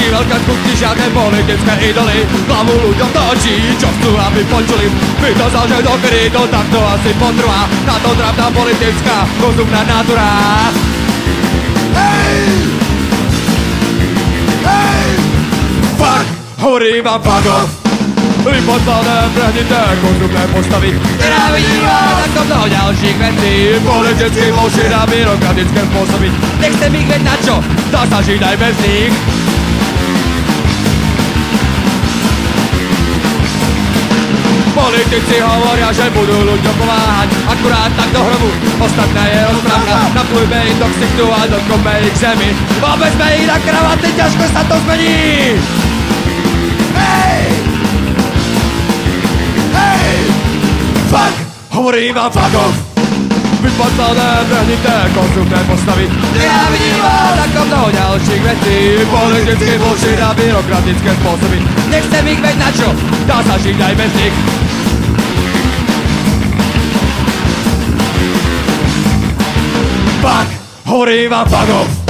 veľká skutky, žiadne politické idoly Hlavu ľuďom točí, čo chcú, aby počuli. Pýta sa, že dokedy to takto asi potrvá. Táto travná politická, rozumná natúra Hej! Hej! Fuck! Hovorí vám fuck off Vypotlané, prehnité, konzumné postavy. Nenávidím vás ako mnoho ďalších vecí Politický mošin a byrokratické spôsoby Nechcem ich veď na čo, dá sa žiť aj bez nich Politici hovoria, že budú ľuďom pomáhať Akurát tak do hrobu, ostatné je rozprávka Naplujme im do ksichtu a dotkome ich zemi. Vôbec sme ich na kravaty, ťažko sa to zmení. Hej! Hej! Fuck! Hovorím vám fuck off! Vypatlané, prehnité, konzumné postavy. Nenávidím vás ako mnoho ďalších vecí Politický bullshit a byrokratické spôsoby Nechcem ich veď na čo, dá sa žiť aj bez nich Fuck off!